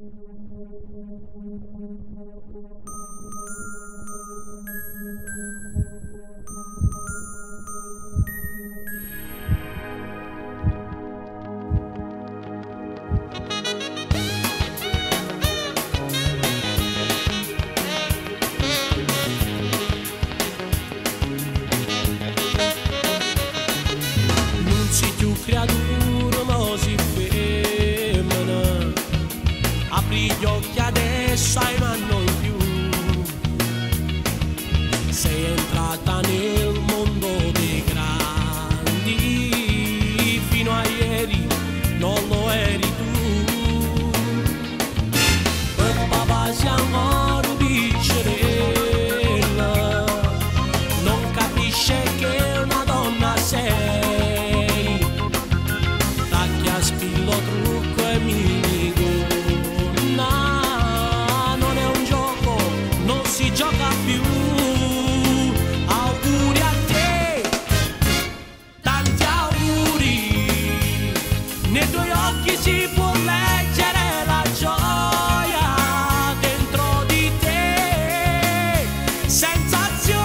Thank you. sai ma non più. Sei entrata nel mondo dei grandi, fino a ieri non lo gioca più. Auguri a te, tanti auguri, nei tuoi occhi si può leggere la gioia dentro di te, sensazione.